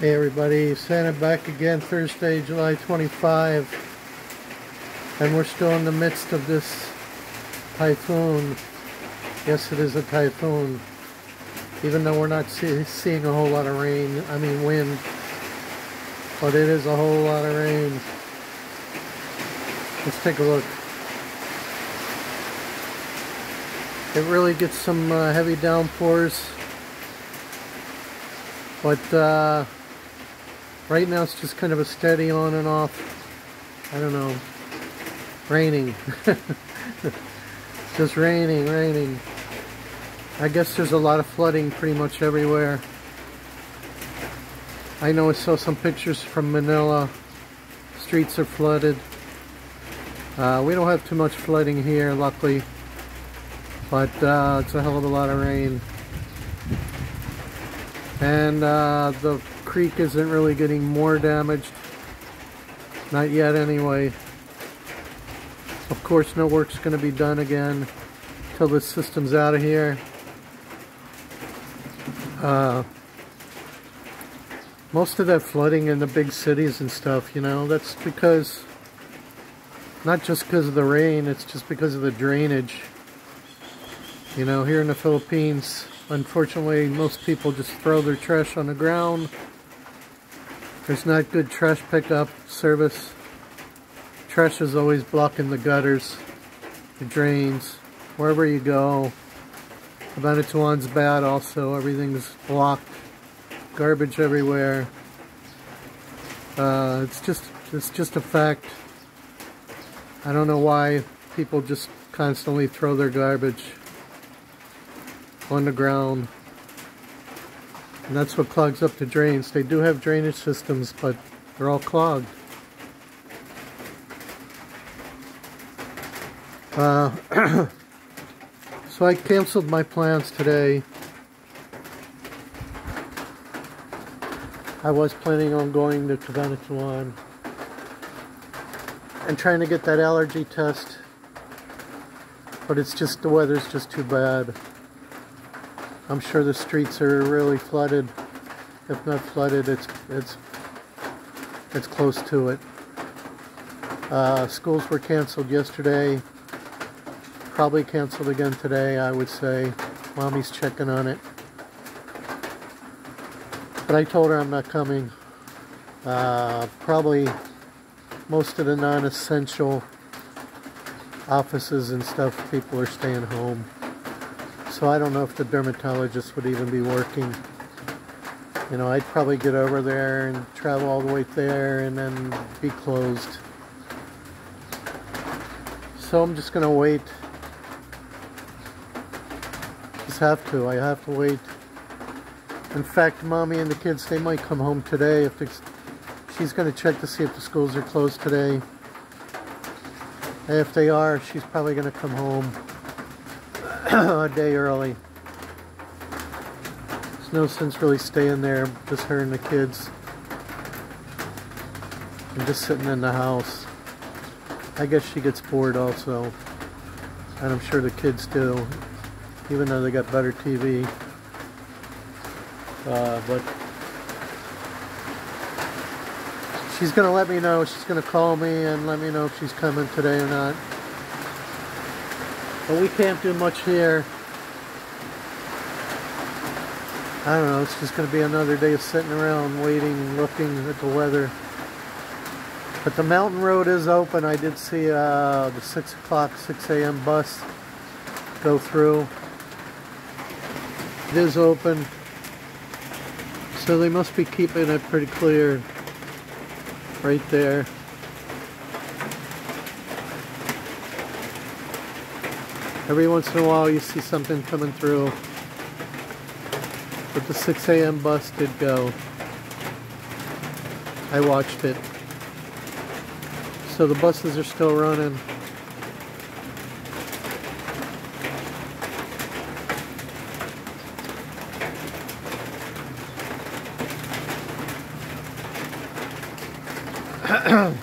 Hey everybody, Santa back again Thursday, July 25. And we're still in the midst of this typhoon. Yes, it is a typhoon. Even though we're not see seeing a whole lot of rain, I mean wind. But it is a whole lot of rain. Let's take a look. It really gets some uh, heavy downpours. But uh, Right now it's just kind of a steady on and off. I don't know. Raining. just raining, raining. I guess there's a lot of flooding pretty much everywhere. I know I saw some pictures from Manila. Streets are flooded. Uh, we don't have too much flooding here, luckily. But uh, it's a hell of a lot of rain. And uh, the creek isn't really getting more damaged. Not yet anyway. Of course no work's going to be done again till the system's out of here. Uh, most of that flooding in the big cities and stuff, you know, that's because, not just because of the rain, it's just because of the drainage. You know, here in the Philippines, unfortunately, most people just throw their trash on the ground there's not good trash pickup service. Trash is always blocking the gutters, the drains, wherever you go. Cabanatuan's bad also. Everything's blocked. Garbage everywhere. Uh, it's just it's just a fact. I don't know why people just constantly throw their garbage on the ground. And that's what clogs up the drains. They do have drainage systems, but they're all clogged. Uh, so I canceled my plans today. I was planning on going to Cabanatuan and trying to get that allergy test, but it's just, the weather's just too bad. I'm sure the streets are really flooded. If not flooded, it's it's it's close to it. Uh, schools were canceled yesterday. Probably canceled again today, I would say. Mommy's checking on it. But I told her I'm not coming. Uh, probably most of the non-essential offices and stuff, people are staying home. So I don't know if the dermatologist would even be working. You know, I'd probably get over there and travel all the way there and then be closed. So I'm just going to wait. Just have to. I have to wait. In fact, mommy and the kids, they might come home today. If she's going to check to see if the schools are closed today. And if they are, she's probably going to come home. a day early. There's no sense really staying there, just her and the kids. And just sitting in the house. I guess she gets bored also. And I'm sure the kids do. Even though they got better TV. Uh, but she's going to let me know. She's going to call me and let me know if she's coming today or not. But we can't do much here. I don't know, it's just going to be another day of sitting around waiting, looking at the weather. But the mountain road is open. I did see uh, the 6 o'clock, 6 a.m. bus go through. It is open. So they must be keeping it pretty clear right there. Every once in a while you see something coming through. But the 6 a.m. bus did go. I watched it. So the buses are still running.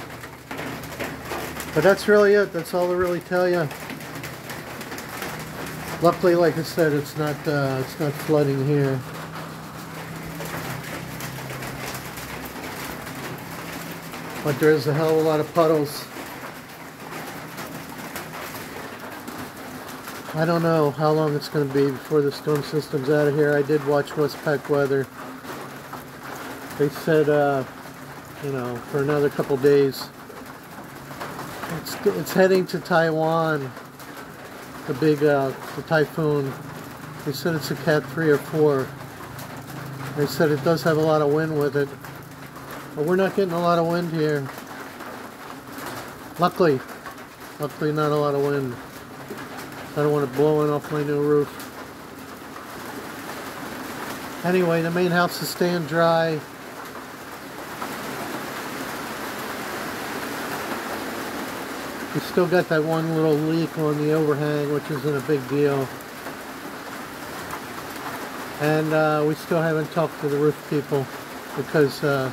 but that's really it. That's all I really tell you. Luckily, like I said, it's not uh, it's not flooding here. But there's a hell of a lot of puddles. I don't know how long it's going to be before the storm system's out of here. I did watch Westpac weather. They said, uh, you know, for another couple days. It's, it's heading to Taiwan, the big uh, the typhoon. They said it's a Cat 3 or 4. They said it does have a lot of wind with it. But we're not getting a lot of wind here. Luckily. Luckily not a lot of wind. I don't want it blowing off my new roof. Anyway, the main house is staying dry. We still got that one little leak on the overhang, which isn't a big deal. And uh, we still haven't talked to the roof people because uh,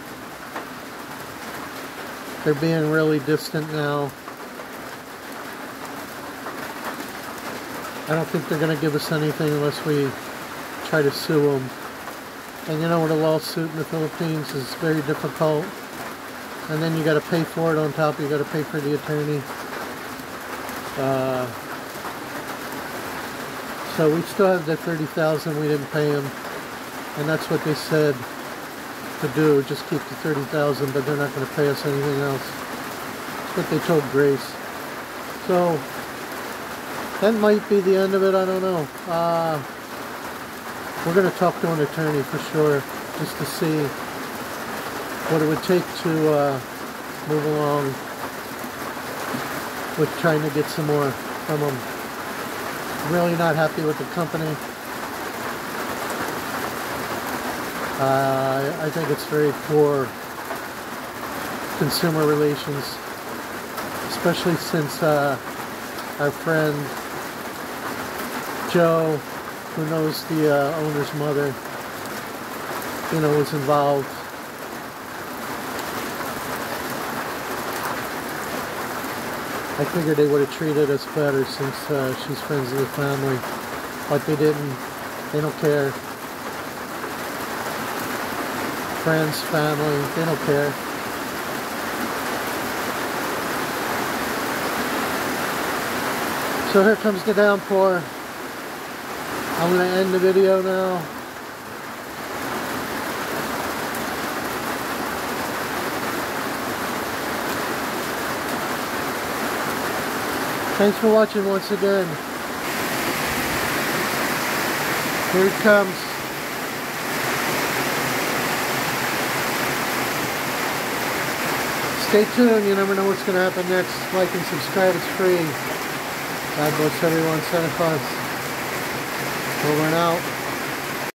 they're being really distant now. I don't think they're going to give us anything unless we try to sue them. And you know what a lawsuit in the Philippines is very difficult. And then you got to pay for it on top. You got to pay for the attorney. Uh, so we still have the 30000 we didn't pay them. And that's what they said to do, just keep the 30000 but they're not going to pay us anything else. That's what they told Grace. So, that might be the end of it, I don't know. Uh, we're going to talk to an attorney for sure, just to see what it would take to uh, move along with trying to get some more from them. Really not happy with the company. Uh, I think it's very poor consumer relations, especially since uh, our friend Joe, who knows the uh, owner's mother, you know, was involved I figured they would have treated us better since uh, she's friends with the family. But they didn't. They don't care. Friends, family, they don't care. So here comes the downpour. I'm going to end the video now. Thanks for watching once again. Here it comes. Stay tuned, you never know what's going to happen next. Like and subscribe, it's free. God bless everyone, Santa Claus. Over and out.